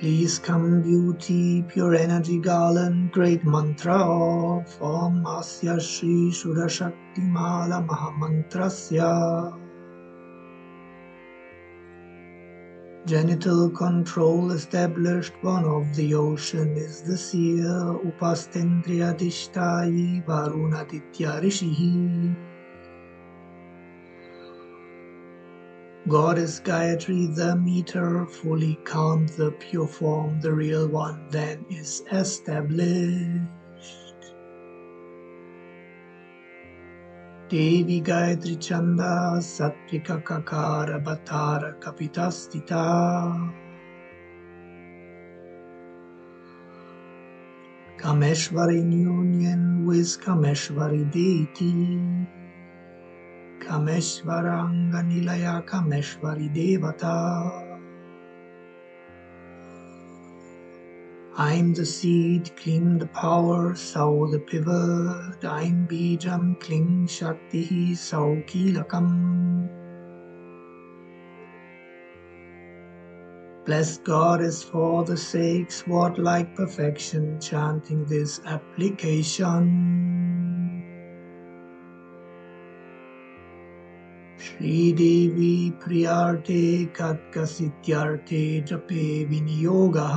Please come, beauty, pure energy garland, great mantra of Om Asya Shri Shuddha Shakti Mala Mahamantrasya. Genital control established, one of the ocean is the seer, Upastendriya Dishtai Varunaditya Rishihi. Goddess Gayatri, the meter, fully calm, the pure form, the real one then is established. Devi Gayatri Chanda, Satvika Kakara Bhatara Kapitastita. Kameshwari in union with Kameshwari deity. I'm the seed, cling the power, sow the pivot. I'm Bijam, cling Shakti, sow Kilakam. Bless Goddess for the sakes, what like perfection, chanting this application. Sridevi प्रियार्थे खत्कसिद्ध्यर्थे जपे विनियोगः।